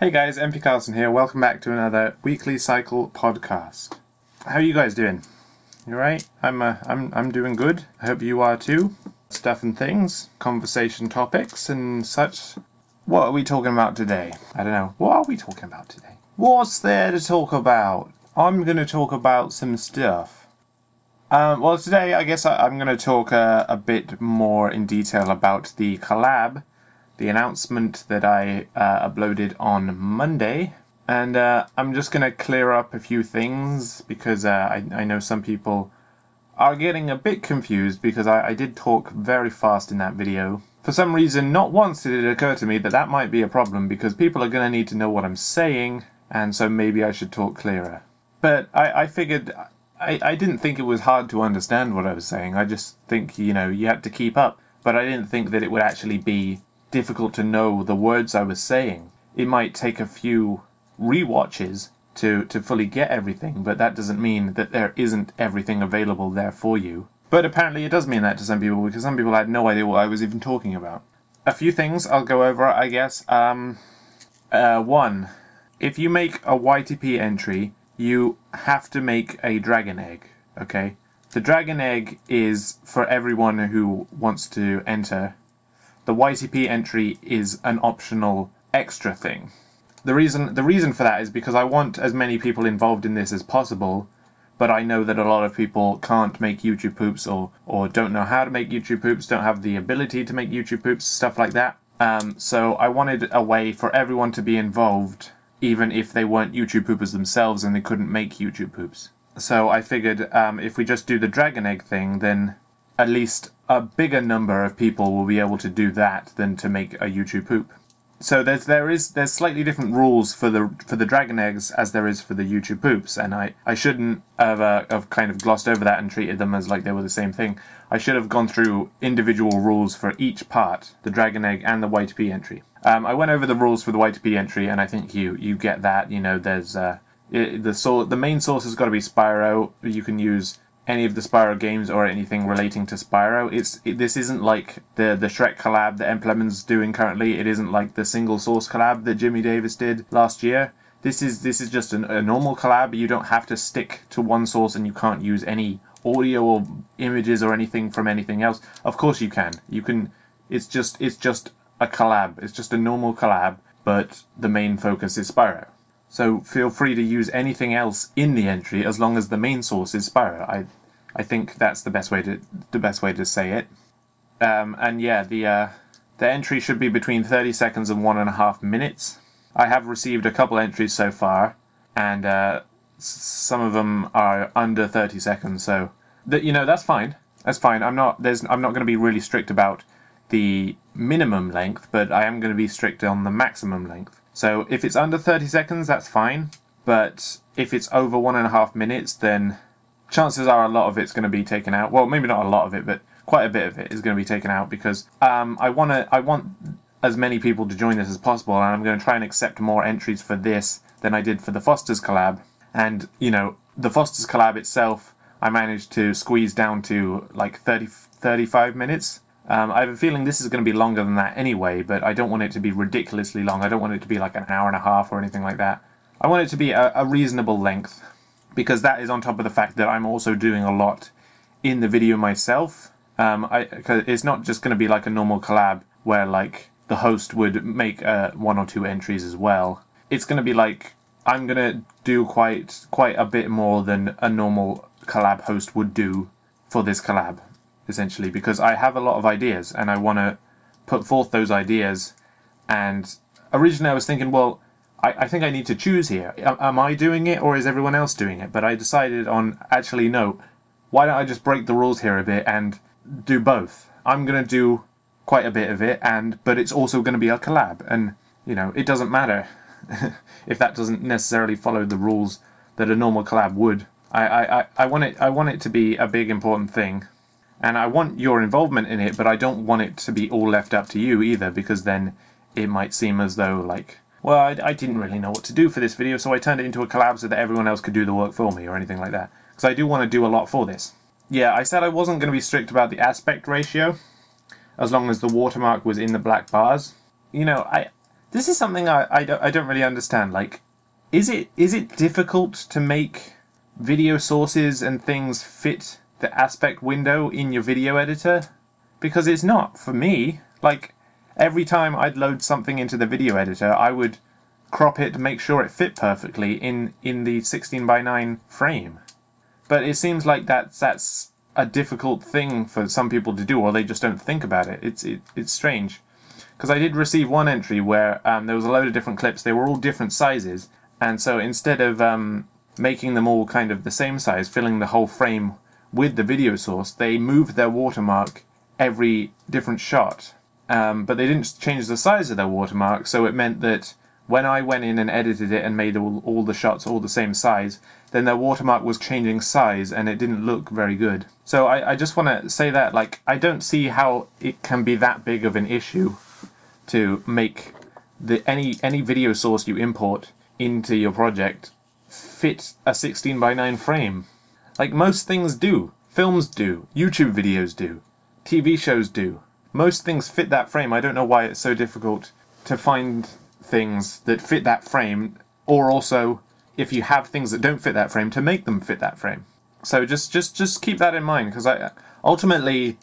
Hey guys, NP Carlsson here. Welcome back to another weekly cycle podcast. How are you guys doing? You alright? I'm uh, I'm I'm doing good. I hope you are too. Stuff and things, conversation topics and such. What are we talking about today? I don't know. What are we talking about today? What's there to talk about? I'm going to talk about some stuff. Um, well, today I guess I, am going to talk uh, a bit more in detail about the collab the announcement that I uh, uploaded on Monday. And uh, I'm just going to clear up a few things because uh, I, I, know some people are getting a bit confused because I, I, did talk very fast in that video. For some reason, not once did it occur to me that that might be a problem because people are going to need to know what I'm saying, and so maybe I should talk clearer. But I, I figured I, I didn't think it was hard to understand what I was saying. I just think, you know, you had to keep up. But I didn't think that it would actually be difficult to know the words I was saying. It might take a few re-watches to, to fully get everything, but that doesn't mean that there isn't everything available there for you. But apparently it does mean that to some people because some people had no idea what I was even talking about. A few things I'll go over, I guess. Um, uh, one, if you make a YTP entry, you have to make a dragon egg, okay? The dragon egg is for everyone who wants to enter the YTP entry is an optional extra thing. The reason the reason for that is because I want as many people involved in this as possible, but I know that a lot of people can't make YouTube poops or or don't know how to make YouTube poops, don't have the ability to make YouTube poops, stuff like that. Um, so I wanted a way for everyone to be involved, even if they weren't YouTube poopers themselves and they couldn't make YouTube poops. So I figured um, if we just do the dragon egg thing, then at least a bigger number of people will be able to do that than to make a YouTube poop. So there's there is there's slightly different rules for the for the dragon eggs as there is for the YouTube poops, and I, I shouldn't have uh, have kind of glossed over that and treated them as like they were the same thing. I should have gone through individual rules for each part, the dragon egg and the YTP entry. Um, I went over the rules for the YTP entry, and I think you you get that. You know, there's uh, it, the so the main source has got to be Spyro. You can use any of the Spyro games or anything relating to Spyro. It's it, this isn't like the the Shrek collab that Emplemon's doing currently. It isn't like the single source collab that Jimmy Davis did last year. This is this is just an, a normal collab. You don't have to stick to one source, and you can't use any audio or images or anything from anything else. Of course you can. You can. It's just it's just a collab. It's just a normal collab, but the main focus is Spyro. So feel free to use anything else in the entry as long as the main source is Spyro. I I think that's the best way to the best way to say it. Um, and yeah, the uh, the entry should be between 30 seconds and one and a half minutes. I have received a couple entries so far, and uh, some of them are under 30 seconds. So that you know that's fine. That's fine. I'm not there's I'm not going to be really strict about the minimum length, but I am going to be strict on the maximum length. So if it's under 30 seconds, that's fine. But if it's over one and a half minutes, then chances are a lot of it's going to be taken out. Well, maybe not a lot of it, but quite a bit of it is going to be taken out because um, I want to. I want as many people to join this as possible, and I'm going to try and accept more entries for this than I did for the Foster's collab. And you know, the Foster's collab itself, I managed to squeeze down to like 30, 35 minutes. Um, I have a feeling this is going to be longer than that anyway, but I don't want it to be ridiculously long. I don't want it to be like an hour and a half or anything like that. I want it to be a, a reasonable length because that is on top of the fact that I'm also doing a lot in the video myself. Um, I, it's not just going to be like a normal collab where like the host would make uh, one or two entries as well. It's going to be like I'm going to do quite quite a bit more than a normal collab host would do for this collab, essentially, because I have a lot of ideas and I want to put forth those ideas. And originally I was thinking, well, I, I think I need to choose here. Am I doing it or is everyone else doing it? But I decided on actually no. Why don't I just break the rules here a bit and do both? I'm gonna do quite a bit of it, and but it's also going to be a collab, and you know it doesn't matter if that doesn't necessarily follow the rules that a normal collab would. I, I, I want it I want it to be a big important thing, and I want your involvement in it, but I don't want it to be all left up to you either, because then it might seem as though like well, I, I, didn't really know what to do for this video, so I turned it into a collab so that everyone else could do the work for me or anything like that. Because I do want to do a lot for this. Yeah, I said I wasn't going to be strict about the aspect ratio, as long as the watermark was in the black bars. You know, I this is something I, I, don't, I don't really understand. Like, is it is it difficult to make video sources and things fit the aspect window in your video editor? Because it's not for me. Like, every time I'd load something into the video editor, I would crop it to make sure it fit perfectly in, in the 16 by 9 frame. But it seems like that's, that's a difficult thing for some people to do, or they just don't think about it. It's, it, it's strange. Because I did receive one entry where um, there was a load of different clips, they were all different sizes, and so instead of um, making them all kind of the same size, filling the whole frame with the video source, they moved their watermark every different shot. Um, but they didn't change the size of their watermark, so it meant that when I went in and edited it and made all, all the shots all the same size, then their watermark was changing size and it didn't look very good. So I, I just want to say that, like, I don't see how it can be that big of an issue to make the any any video source you import into your project fit a 16 by 9 frame. Like most things do. Films do. YouTube videos do. TV shows do. Most things fit that frame. I don't know why it's so difficult to find things that fit that frame, or also if you have things that don't fit that frame, to make them fit that frame. So just just just keep that in mind because I ultimately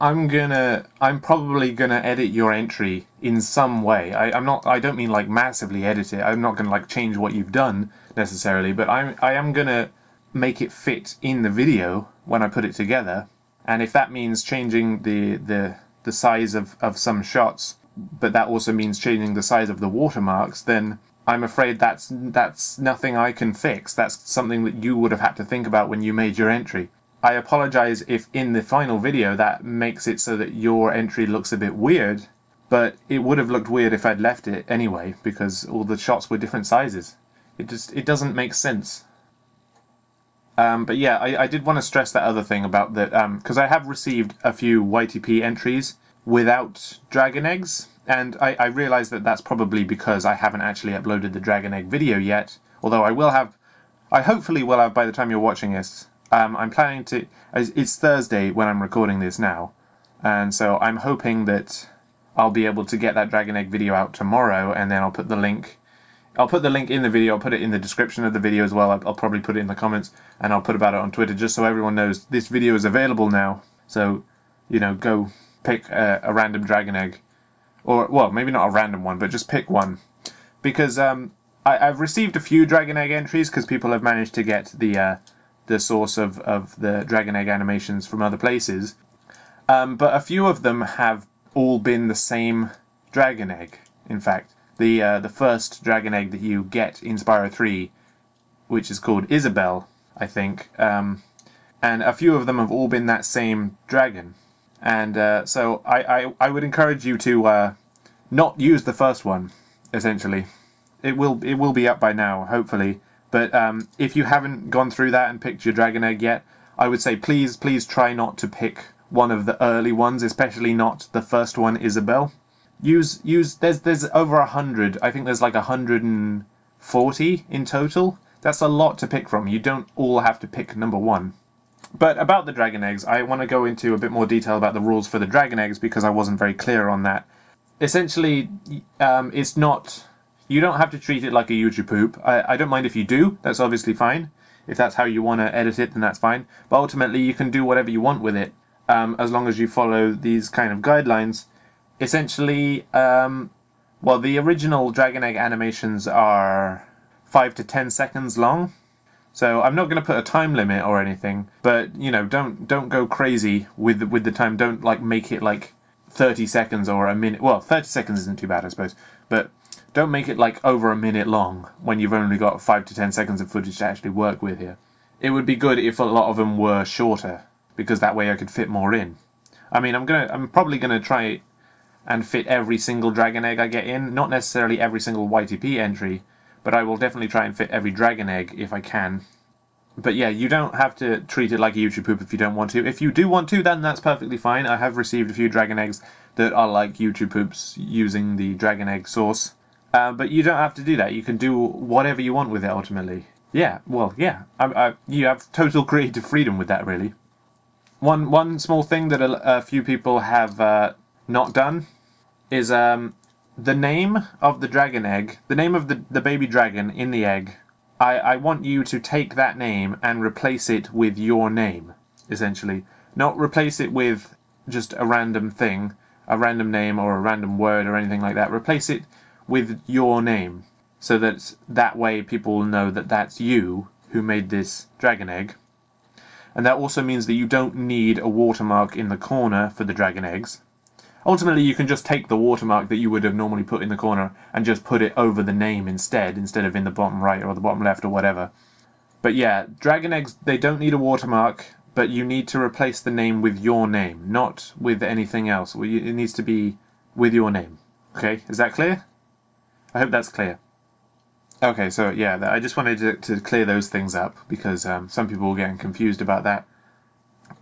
I'm gonna I'm probably gonna edit your entry in some way. I, I'm not I don't mean like massively edit it. I'm not gonna like change what you've done necessarily, but I'm I am gonna make it fit in the video when I put it together. And if that means changing the the the size of, of some shots but that also means changing the size of the watermarks, then I'm afraid that's that's nothing I can fix. That's something that you would have had to think about when you made your entry. I apologize if in the final video that makes it so that your entry looks a bit weird, but it would have looked weird if I'd left it anyway because all the shots were different sizes. It just it doesn't make sense. Um, but yeah, I, I did want to stress that other thing about that because um, I have received a few YTP entries without dragon eggs, and I, I realize that that's probably because I haven't actually uploaded the dragon egg video yet, although I will have, I hopefully will have by the time you're watching this. Um, I'm planning to, it's Thursday when I'm recording this now, and so I'm hoping that I'll be able to get that dragon egg video out tomorrow, and then I'll put the link I'll put the link in the video, I'll put it in the description of the video as well, I'll, probably put it in the comments, and I'll put about it on Twitter just so everyone knows this video is available now. So, you know, go pick a, a, random dragon egg, or well, maybe not a random one, but just pick one, because um, I, have received a few dragon egg entries because people have managed to get the uh, the source of of the dragon egg animations from other places, um, but a few of them have all been the same dragon egg. In fact, the uh, the first dragon egg that you get in Spyro 3, which is called Isabelle, I think, um, and a few of them have all been that same dragon. And uh, so I, I, I, would encourage you to uh, not use the first one, essentially. It will it will be up by now, hopefully. But um, if you haven't gone through that and picked your dragon egg yet, I would say please please try not to pick one of the early ones, especially not the first one, Isabelle. Use use there's there's over a hundred. I think there's like a hundred and forty in total. That's a lot to pick from. You don't all have to pick number one. But about the dragon eggs, I want to go into a bit more detail about the rules for the dragon eggs because I wasn't very clear on that. Essentially, um, it's not. You don't have to treat it like a YouTube poop. I, I don't mind if you do. That's obviously fine. If that's how you want to edit it, then that's fine. But ultimately, you can do whatever you want with it, um, as long as you follow these kind of guidelines. Essentially, um, well, the original dragon egg animations are five to ten seconds long. So I'm not going to put a time limit or anything, but you know, don't don't go crazy with with the time. Don't like make it like 30 seconds or a minute. Well, 30 seconds isn't too bad, I suppose, but don't make it like over a minute long when you've only got five to 10 seconds of footage to actually work with here. It would be good if a lot of them were shorter because that way I could fit more in. I mean, I'm gonna, I'm probably gonna try and fit every single dragon egg I get in. Not necessarily every single YTP entry, but I will definitely try and fit every dragon egg if I can. But yeah, you don't have to treat it like a YouTube poop if you don't want to. If you do want to, then that's perfectly fine. I have received a few dragon eggs that are like YouTube poops using the dragon egg source. Uh, but you don't have to do that. You can do whatever you want with it ultimately. Yeah, well, yeah. I, I, you have total creative freedom with that, really. One one small thing that a, a few people have uh, not done is um, the name of the dragon egg, the name of the, the baby dragon in the egg, I, I want you to take that name and replace it with your name, essentially. Not replace it with just a random thing, a random name or a random word or anything like that. Replace it with your name so that that way people will know that that's you who made this dragon egg. And that also means that you don't need a watermark in the corner for the dragon eggs. Ultimately, you can just take the watermark that you would have normally put in the corner and just put it over the name instead, instead of in the bottom right or the bottom left or whatever. But yeah, dragon eggs, they don't need a watermark, but you need to replace the name with your name, not with anything else. It needs to be with your name. Okay, is that clear? I hope that's clear. Okay, so yeah, I just wanted to, to clear those things up because um, some people were getting confused about that.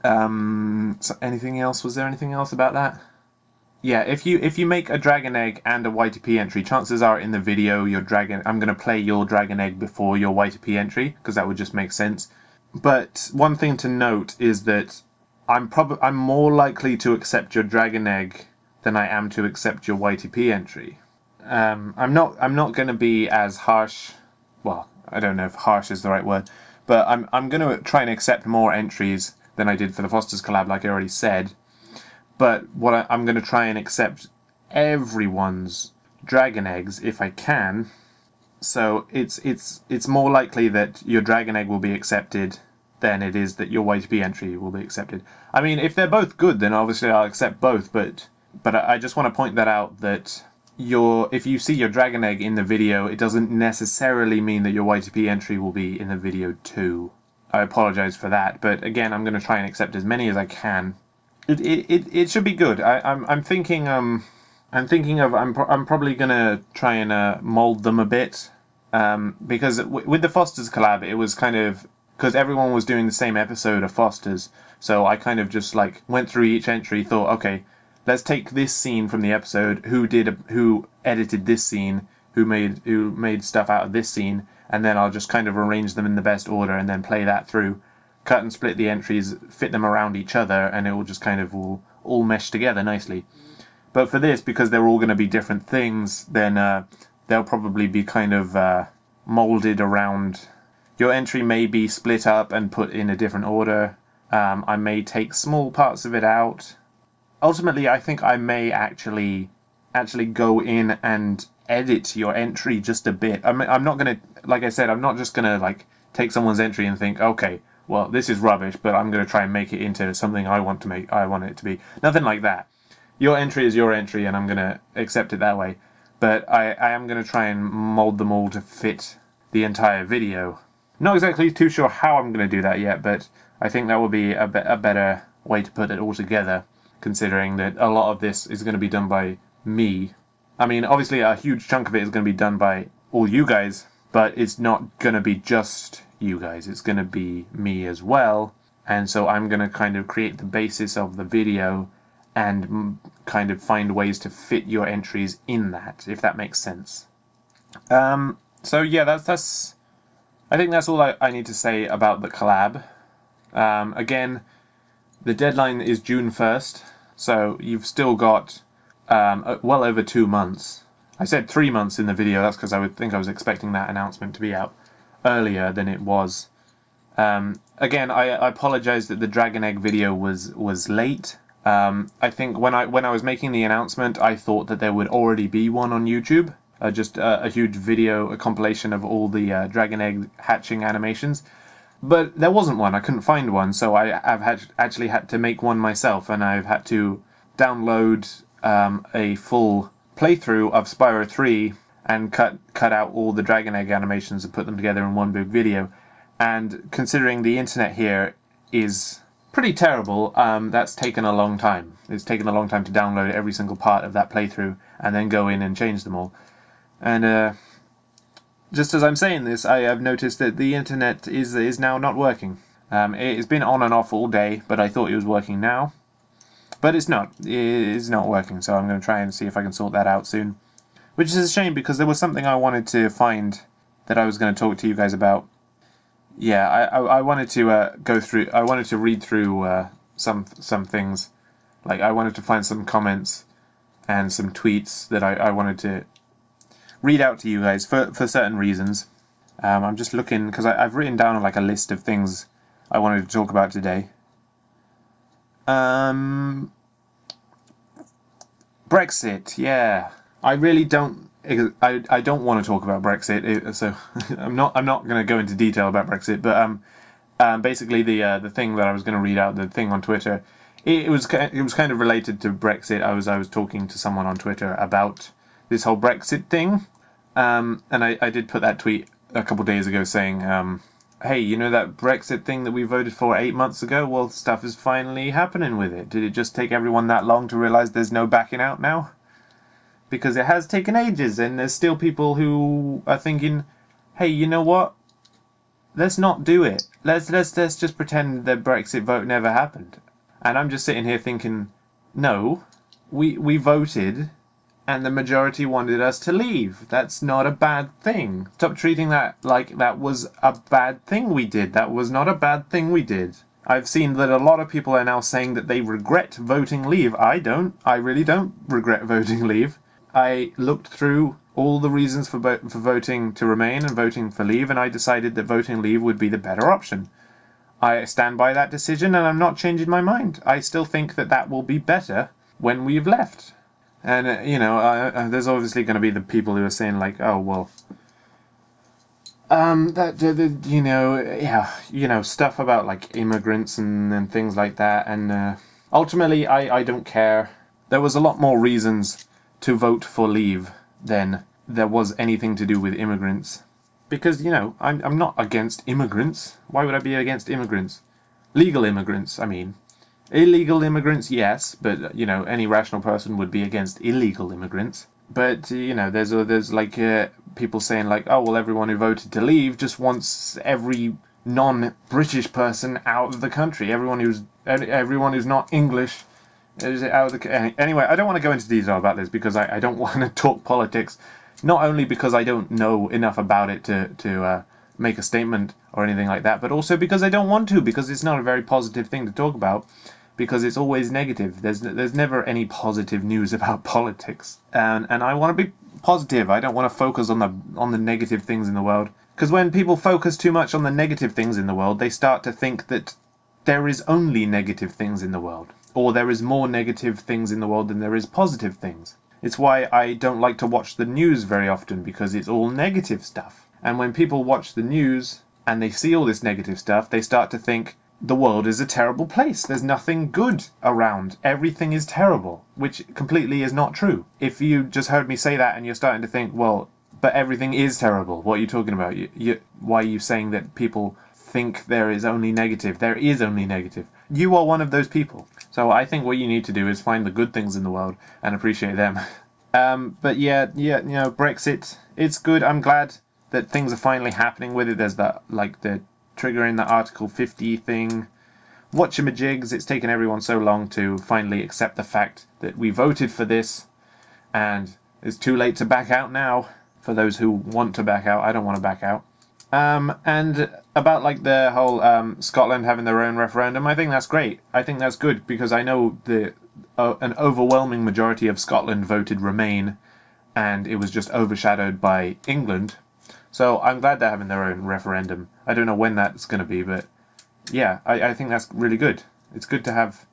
Um, so anything else? Was there anything else about that? Yeah, if you if you make a dragon egg and a YTP entry, chances are in the video your dragon I'm going to play your dragon egg before your YTP entry because that would just make sense. But one thing to note is that I'm probably I'm more likely to accept your dragon egg than I am to accept your YTP entry. Um, I'm not I'm not going to be as harsh. Well, I don't know if harsh is the right word, but I'm I'm going to try and accept more entries than I did for the Foster's collab, like I already said. But what I, I'm going to try and accept everyone's dragon eggs if I can. So it's it's it's more likely that your dragon egg will be accepted than it is that your YTP entry will be accepted. I mean, if they're both good, then obviously I'll accept both. But but I just want to point that out that your if you see your dragon egg in the video, it doesn't necessarily mean that your YTP entry will be in the video too. I apologize for that, but again, I'm going to try and accept as many as I can. It it, it, should be good. I, I'm I'm thinking um I'm thinking of I'm pro- I'm probably going to try and uh, mold them a bit um, because w- with the Foster's collab, it was kind of because everyone was doing the same episode of Foster's, so I kind of just like went through each entry, thought, okay, let's take this scene from the episode. Who did a, who edited this scene? Who made who made stuff out of this scene? And then I'll just kind of arrange them in the best order and then play that through. Cut and split the entries, fit them around each other, and it will just kind of all all mesh together nicely. But for this, because they're all going to be different things, then uh, they'll probably be kind of uh, molded around. Your entry may be split up and put in a different order. Um, I may take small parts of it out ultimately, I think I may actually actually go in and edit your entry just a bit. I'm I'm not gonna like I said, I'm not just gonna like take someone's entry and think, okay, well this is rubbish, but I'm gonna try and make it into something I want to make. I want it to be nothing like that. Your entry is your entry, and I'm gonna accept it that way. But I I am gonna try and mold them all to fit the entire video. Not exactly too sure how I'm gonna do that yet, but I think that will be a, be- a better way to put it all together considering that a lot of this is going to be done by me. I mean, obviously, a huge chunk of it is going to be done by all you guys, but it's not going to be just you guys. It's going to be me as well. And so I'm going to kind of create the basis of the video and kind of find ways to fit your entries in that, if that makes sense. Um, so yeah, that's that's. I think that's all I, I need to say about the collab. Um, again, the deadline is June 1st, so you've still got um, well over two months. I said three months in the video, that's because I would think I was expecting that announcement to be out earlier than it was. Um, again, I, I apologize that the Dragon Egg video was was late. Um, I think when I when I was making the announcement, I thought that there would already be one on YouTube, uh, just a, huge video, a compilation of all the uh, Dragon Egg hatching animations. But there wasn't one. I couldn't find one, so I, have had, actually had to make one myself, and I've had to download um, a full playthrough of Spyro 3 and cut cut out all the Dragon Egg animations and put them together in one big video. And considering the internet here is pretty terrible, um, that's taken a long time. It's taken a long time to download every single part of that playthrough and then go in and change them all. And uh, just as I'm saying this, I have noticed that the internet is is now not working. Um, it's been on and off all day, but I thought it was working now. But it's not. It is not working, so I'm going to try and see if I can sort that out soon. Which is a shame because there was something I wanted to find that I was going to talk to you guys about. Yeah, I I, I wanted to uh, go through. I wanted to read through uh, some some things. Like I wanted to find some comments and some tweets that I, I wanted to read out to you guys for, for certain reasons. Um, I'm just looking because I've written down like a list of things I wanted to talk about today. Um, Brexit, yeah. I really don't. I, I don't want to talk about Brexit, so I'm not I'm not going to go into detail about Brexit. But um, um basically the uh, the thing that I was going to read out, the thing on Twitter, it, it was it was kind of related to Brexit. I was I was talking to someone on Twitter about this whole Brexit thing, um, and I, I did put that tweet a couple days ago saying, um, hey, you know that Brexit thing that we voted for eight months ago? Well, stuff is finally happening with it. Did it just take everyone that long to realise there's no backing out now? Because it has taken ages, and there's still people who are thinking, hey, you know what? Let's not do it. Let's let's let's just pretend the Brexit vote never happened. And I'm just sitting here thinking, no, we we voted and the majority wanted us to leave. That's not a bad thing. Stop treating that like that was a bad thing we did. That was not a bad thing we did. I've seen that a lot of people are now saying that they regret voting leave. I don't. I really don't regret voting leave. I looked through all the reasons for, for voting to remain and voting for leave, and I decided that voting leave would be the better option. I stand by that decision and I'm not changing my mind. I still think that that will be better when we've left. And, uh, you know, uh, uh, there's obviously going to be the people who are saying, like, oh, well, um, that, the, you know, yeah, you know, stuff about, like, immigrants and, and things like that. And uh, ultimately, I, I don't care. There was a lot more reasons to vote for leave than there was anything to do with immigrants. Because, you know, I'm, I'm not against immigrants. Why would I be against immigrants? Legal immigrants, I mean. Illegal immigrants, yes, but you know any rational person would be against illegal immigrants. But you know, there's a, there's like uh, people saying like, oh well, everyone who voted to leave just wants every non-British person out of the country. Everyone who's everyone who's not English the anyway. I don't want to go into detail about this because I, I don't want to talk politics. Not only because I don't know enough about it to to uh, make a statement or anything like that, but also because I don't want to because it's not a very positive thing to talk about because it's always negative. There's there's never any positive news about politics, and and I want to be positive. I don't want to focus on the on the negative things in the world. Because when people focus too much on the negative things in the world, they start to think that there is only negative things in the world, or there is more negative things in the world than there is positive things. It's why I don't like to watch the news very often because it's all negative stuff. And when people watch the news and they see all this negative stuff, they start to think, the world is a terrible place. There's nothing good around. Everything is terrible, which completely is not true. If you just heard me say that and you're starting to think, well, but everything is terrible, what are you talking about? You, you, why are you saying that people think there is only negative? There is only negative. You are one of those people. So I think what you need to do is find the good things in the world and appreciate them. Um, but yeah, yeah, you know, Brexit, it's good. I'm glad that things are finally happening with it. There's that, like, the triggering the Article 50 thing. Watchamajigs, it's taken everyone so long to finally accept the fact that we voted for this, and it's too late to back out now for those who want to back out. I don't want to back out. Um, and about like the whole um, Scotland having their own referendum, I think that's great. I think that's good because I know the uh, an overwhelming majority of Scotland voted Remain, and it was just overshadowed by England, so I'm glad they're having their own referendum. I don't know when that's going to be, but yeah, I, I think that's really good. It's good to have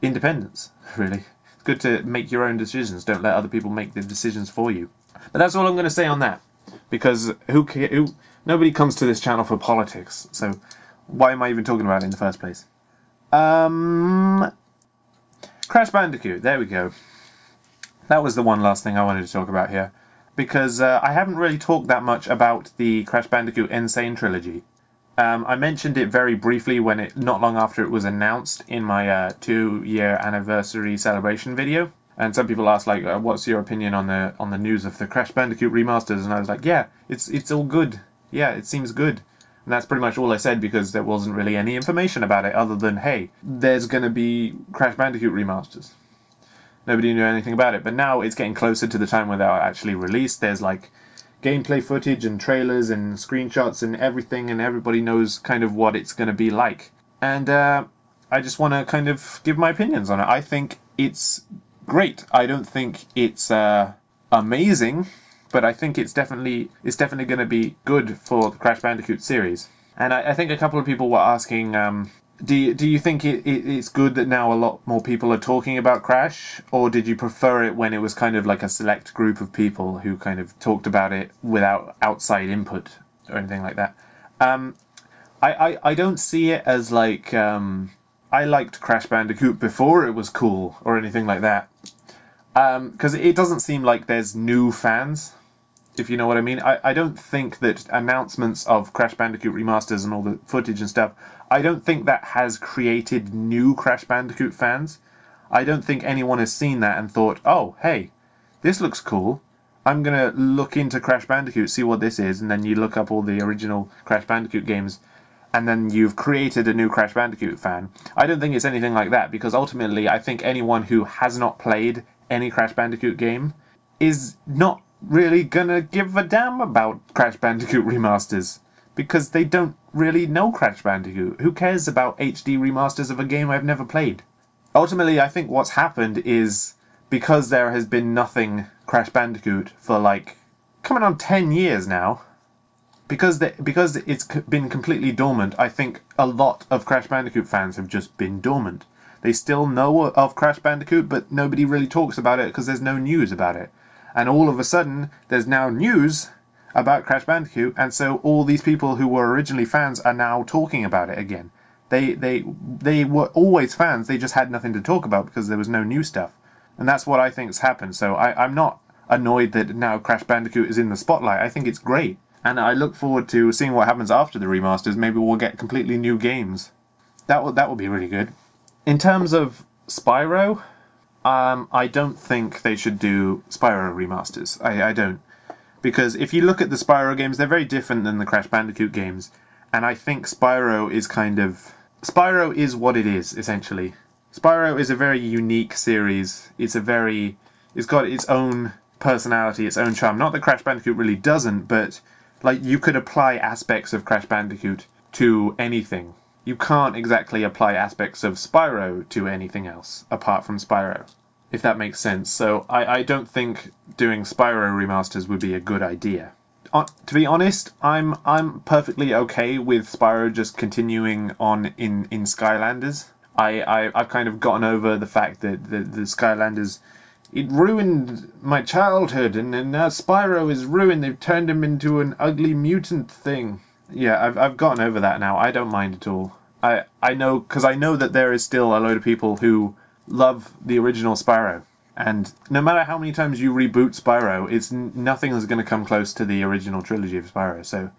independence, really. It's good to make your own decisions. Don't let other people make the decisions for you. But that's all I'm going to say on that, because who, who nobody comes to this channel for politics. So why am I even talking about it in the first place? Um, Crash Bandicoot. There we go. That was the one last thing I wanted to talk about here because uh, I haven't really talked that much about the Crash Bandicoot N. Sane trilogy. Um, I mentioned it very briefly when it, not long after it was announced in my uh, two-year anniversary celebration video. And some people asked, like, uh, "What's your opinion on the on the news of the Crash Bandicoot remasters?" And I was like, "Yeah, it's it's all good. Yeah, it seems good." And that's pretty much all I said because there wasn't really any information about it other than, "Hey, there's going to be Crash Bandicoot remasters." nobody knew anything about it. But now it's getting closer to the time when they're actually released. There's like gameplay footage and trailers and screenshots and everything, and everybody knows kind of what it's going to be like. And uh, I just want to kind of give my opinions on it. I think it's great. I don't think it's uh, amazing, but I think it's definitely it's definitely going to be good for the Crash Bandicoot series. And I, I think a couple of people were asking, um, do you, do you think it, it, it's good that now a lot more people are talking about Crash, or did you prefer it when it was kind of like a select group of people who kind of talked about it without outside input or anything like that? Um, I, I, I don't see it as like um, I liked Crash Bandicoot before it was cool or anything like that. Because um, it doesn't seem like there's new fans, if you know what I mean. I, I don't think that announcements of Crash Bandicoot remasters and all the footage and stuff, I don't think that has created new Crash Bandicoot fans. I don't think anyone has seen that and thought, oh, hey, this looks cool. I'm going to look into Crash Bandicoot, see what this is, and then you look up all the original Crash Bandicoot games and then you've created a new Crash Bandicoot fan. I don't think it's anything like that because ultimately I think anyone who has not played any Crash Bandicoot game is not really gonna give a damn about Crash Bandicoot remasters because they don't really know Crash Bandicoot. Who cares about HD remasters of a game I've never played? Ultimately, I think what's happened is because there has been nothing Crash Bandicoot for like coming on 10 years now because because it's been completely dormant, I think a lot of Crash Bandicoot fans have just been dormant. They still know of Crash Bandicoot, but nobody really talks about it because there's no news about it. And all of a sudden, there's now news about Crash Bandicoot, and so all these people who were originally fans are now talking about it again. They they they were always fans. They just had nothing to talk about because there was no new stuff, and that's what I think's happened. So I, I'm not annoyed that now Crash Bandicoot is in the spotlight. I think it's great and I look forward to seeing what happens after the remasters. Maybe we'll get completely new games. That will that will be really good. In terms of Spyro, um, I don't think they should do Spyro remasters. I, I don't. Because if you look at the Spyro games, they're very different than the Crash Bandicoot games. And I think Spyro is kind of. Spyro is what it is, essentially. Spyro is a very unique series. It's a very. It's got its own personality, its own charm. Not that Crash Bandicoot really doesn't, but like you could apply aspects of Crash Bandicoot to anything. You can't exactly apply aspects of Spyro to anything else apart from Spyro, if that makes sense. So I, I don't think doing Spyro remasters would be a good idea. Uh, to be honest, I'm I'm perfectly okay with Spyro just continuing on in in Skylanders. I, I I've kind of gotten over the fact that the, the Skylanders it ruined my childhood, and, and now Spyro is ruined. They've turned him into an ugly mutant thing. Yeah, I've I've gotten over that now. I don't mind at all. I I know because I know that there is still a load of people who love the original Spyro, and no matter how many times you reboot Spyro, it's nothing is going to come close to the original trilogy of Spyro. So,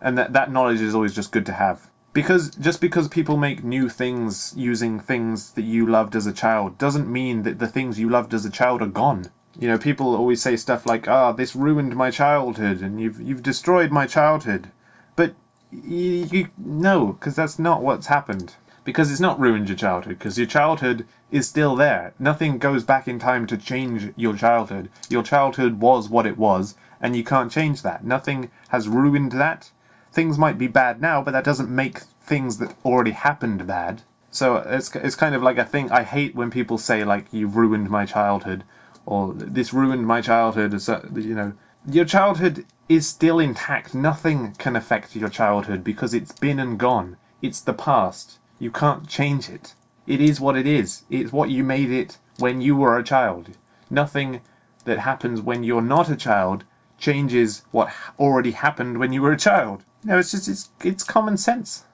and that that knowledge is always just good to have because just because people make new things using things that you loved as a child doesn't mean that the things you loved as a child are gone. You know, people always say stuff like, "Ah, oh, this ruined my childhood," and "You've you've destroyed my childhood," but you, you no, because that's not what's happened. Because it's not ruined your childhood. Because your childhood is still there. Nothing goes back in time to change your childhood. Your childhood was what it was, and you can't change that. Nothing has ruined that things might be bad now, but that doesn't make things that already happened bad. So it's it's kind of like a thing. I hate when people say like you've ruined my childhood, or this ruined my childhood. You know, your childhood is still intact. Nothing can affect your childhood because it's been and gone. It's the past. You can't change it. It is what it is. It's what you made it when you were a child. Nothing that happens when you're not a child changes what already happened when you were a child. No, it's just it's it's common sense.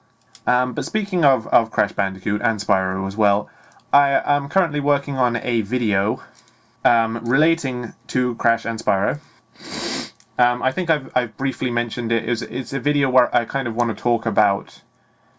Um, but speaking of, of Crash Bandicoot and Spyro as well, I am currently working on a video um, relating to Crash and Spyro. Um, I think I've, I've briefly mentioned it. It's, it's a video where I kind of want to talk about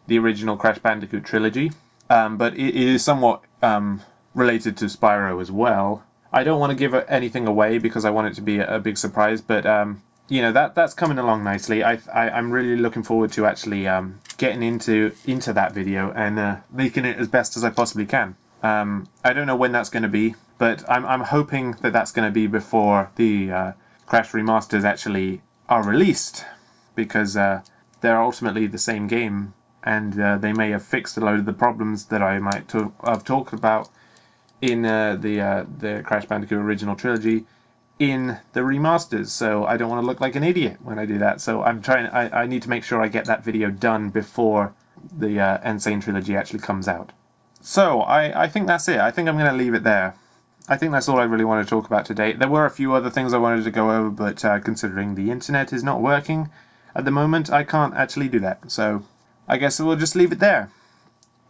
the original Crash Bandicoot trilogy, um, but it is somewhat um, related to Spyro as well. I don't want to give anything away because I want it to be a, a big surprise, but um, you know that that's coming along nicely. I, I am really looking forward to actually um, getting into into that video and uh, making it as best as I possibly can. Um, I don't know when that's going to be, but I'm I'm hoping that that's going to be before the uh, Crash remasters actually are released, because uh, they're ultimately the same game, and uh, they may have fixed a load of the problems that I might have talked about in uh, the uh, the Crash Bandicoot original trilogy in the remasters. So I don't want to look like an idiot when I do that. So I'm trying. I, I need to make sure I get that video done before the uh, N. Sane trilogy actually comes out. So I I think that's it. I think I'm going to leave it there. I think that's all I really want to talk about today. There were a few other things I wanted to go over, but uh, considering the internet is not working at the moment, I can't actually do that. So I guess we'll just leave it there.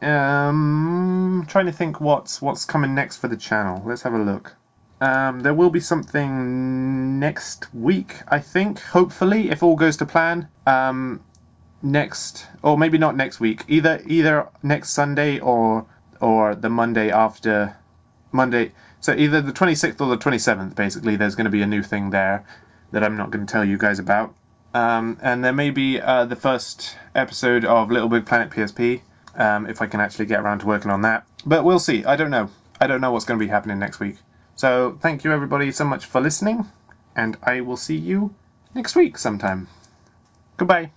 Um, trying to think what's what's coming next for the channel. Let's have a look. Um, there will be something next week, I think. Hopefully, if all goes to plan. Um, next, or maybe not next week. Either either next Sunday or or the Monday after Monday. So either the 26th or the 27th, basically, there's going to be a new thing there that I'm not going to tell you guys about. Um, and there may be uh, the first episode of Little Big Planet PSP, um, if I can actually get around to working on that. But we'll see. I don't know. I don't know what's going to be happening next week. So thank you everybody so much for listening, and I will see you next week sometime. Goodbye.